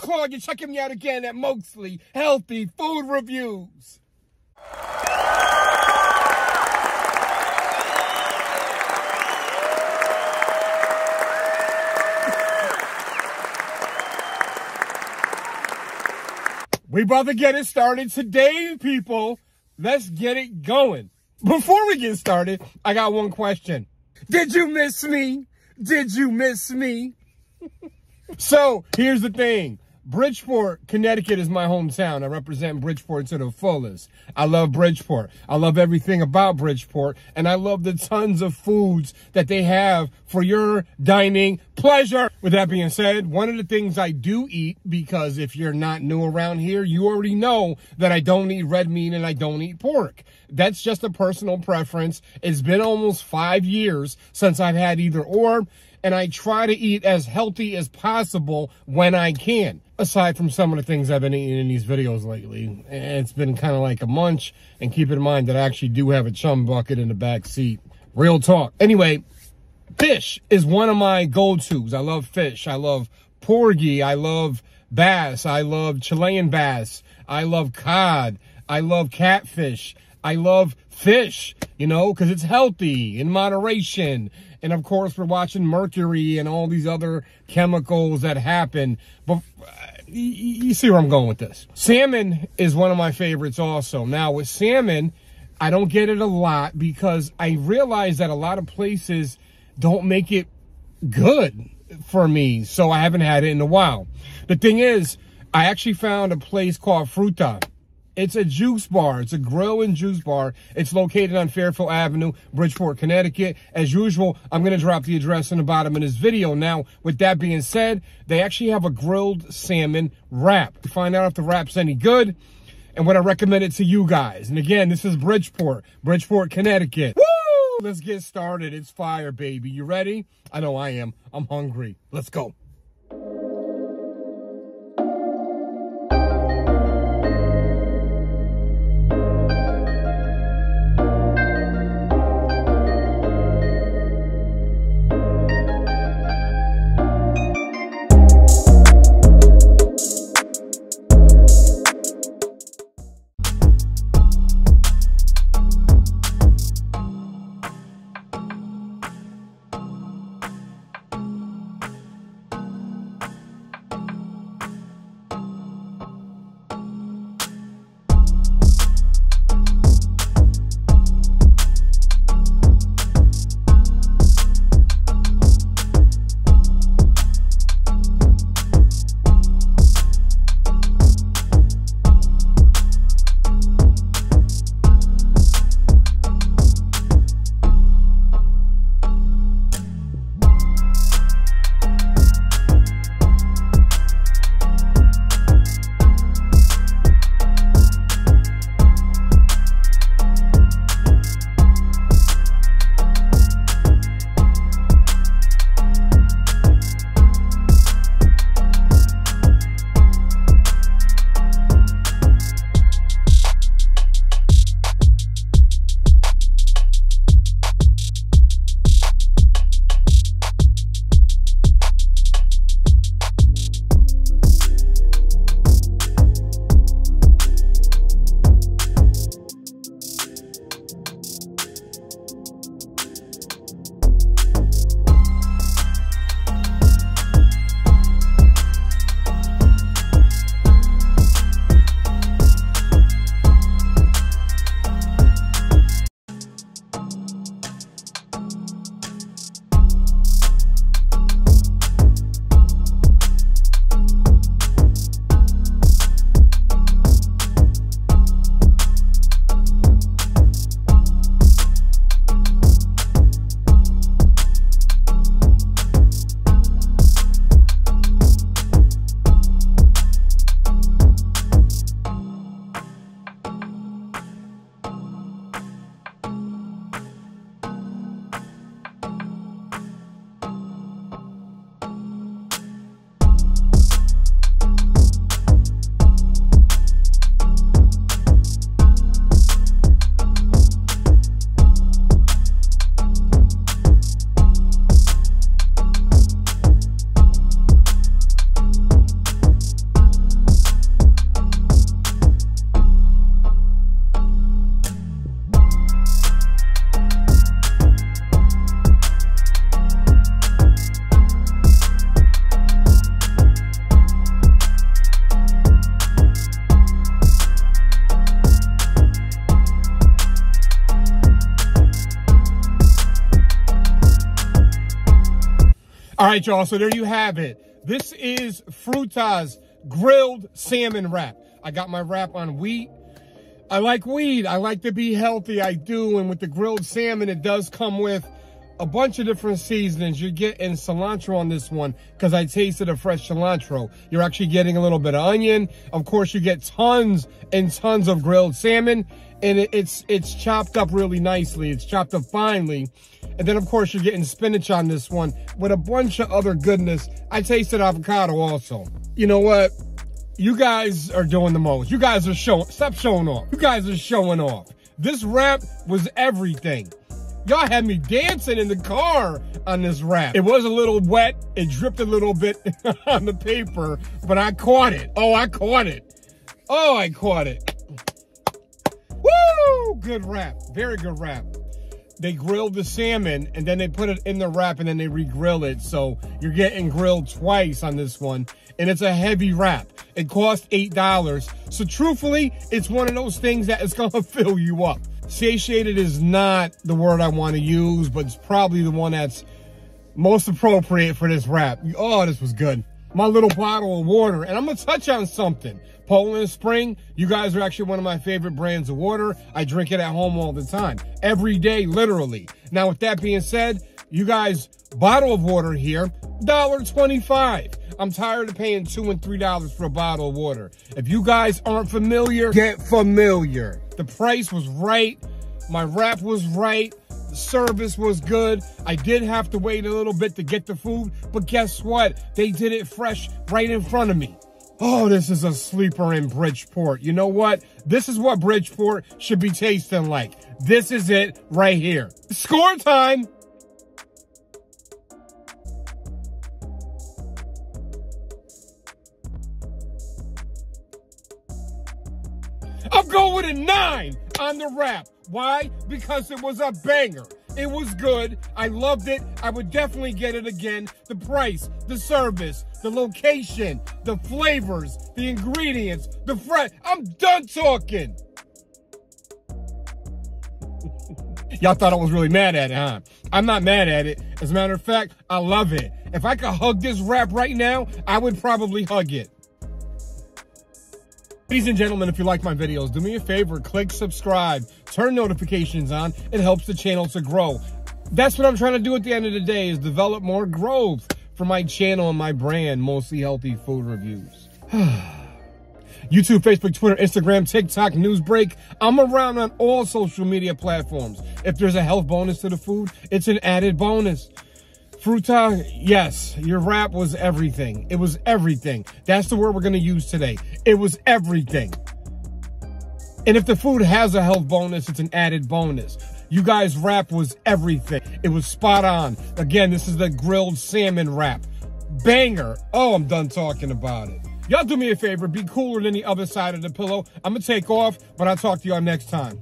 Claude. You're checking me out again at Mostly Healthy Food Reviews. We about to get it started today, people. Let's get it going. Before we get started, I got one question. Did you miss me? Did you miss me? So here's the thing. Bridgeport, Connecticut is my hometown. I represent Bridgeport to the fullest. I love Bridgeport. I love everything about Bridgeport. And I love the tons of foods that they have for your dining pleasure. With that being said, one of the things I do eat, because if you're not new around here, you already know that I don't eat red meat and I don't eat pork. That's just a personal preference. It's been almost five years since I've had either or and I try to eat as healthy as possible when I can. Aside from some of the things I've been eating in these videos lately, it's been kind of like a munch. And keep in mind that I actually do have a chum bucket in the back seat. Real talk. Anyway, fish is one of my go-tos. I love fish. I love porgy. I love bass. I love Chilean bass. I love cod. I love catfish. I love fish, you know, because it's healthy in moderation. And of course, we're watching mercury and all these other chemicals that happen. But uh, you see where I'm going with this. Salmon is one of my favorites also. Now with salmon, I don't get it a lot because I realize that a lot of places don't make it good for me. So I haven't had it in a while. The thing is, I actually found a place called Fruta it's a juice bar. It's a grill and juice bar. It's located on Fairfield Avenue, Bridgeport, Connecticut. As usual, I'm going to drop the address in the bottom of this video. Now, with that being said, they actually have a grilled salmon wrap. To find out if the wrap's any good and what I recommend it to you guys. And again, this is Bridgeport, Bridgeport, Connecticut. Woo! Let's get started. It's fire, baby. You ready? I know I am. I'm hungry. Let's go. Right, y'all. So there you have it. This is Fruta's grilled salmon wrap. I got my wrap on wheat. I like weed. I like to be healthy. I do. And with the grilled salmon, it does come with a bunch of different seasonings. You're getting cilantro on this one because I tasted a fresh cilantro. You're actually getting a little bit of onion. Of course, you get tons and tons of grilled salmon. And it, it's it's chopped up really nicely. It's chopped up finely. And then, of course, you're getting spinach on this one with a bunch of other goodness. I tasted avocado also. You know what? You guys are doing the most. You guys are showing, stop showing off. You guys are showing off. This wrap was everything. Y'all had me dancing in the car on this wrap. It was a little wet. It dripped a little bit on the paper, but I caught it. Oh, I caught it. Oh, I caught it. Woo! Good wrap. Very good wrap. They grilled the salmon and then they put it in the wrap and then they re-grill it. So you're getting grilled twice on this one. And it's a heavy wrap. It cost $8. So truthfully, it's one of those things that is going to fill you up. Satiated is not the word I want to use, but it's probably the one that's most appropriate for this wrap. Oh, this was good. My little bottle of water. And I'm going to touch on something. Poland Spring, you guys are actually one of my favorite brands of water. I drink it at home all the time. Every day, literally. Now, with that being said, you guys, bottle of water here, $1.25. I'm tired of paying two and three dollars for a bottle of water. If you guys aren't familiar, get familiar. The price was right. My wrap was right. The service was good. I did have to wait a little bit to get the food, but guess what? They did it fresh right in front of me. Oh, this is a sleeper in Bridgeport. You know what? This is what Bridgeport should be tasting like. This is it right here. Score time! I'm going with a nine on the wrap. Why? Because it was a banger. It was good. I loved it. I would definitely get it again. The price, the service, the location, the flavors, the ingredients, the fresh. I'm done talking. Y'all thought I was really mad at it, huh? I'm not mad at it. As a matter of fact, I love it. If I could hug this wrap right now, I would probably hug it. Ladies and gentlemen, if you like my videos, do me a favor, click subscribe, turn notifications on. It helps the channel to grow. That's what I'm trying to do at the end of the day is develop more growth for my channel and my brand, Mostly Healthy Food Reviews. YouTube, Facebook, Twitter, Instagram, TikTok, Newsbreak. I'm around on all social media platforms. If there's a health bonus to the food, it's an added bonus. Fruta, yes, your wrap was everything. It was everything. That's the word we're going to use today. It was everything. And if the food has a health bonus, it's an added bonus. You guys' wrap was everything. It was spot on. Again, this is the grilled salmon wrap. Banger. Oh, I'm done talking about it. Y'all do me a favor. Be cooler than the other side of the pillow. I'm going to take off, but I'll talk to y'all next time.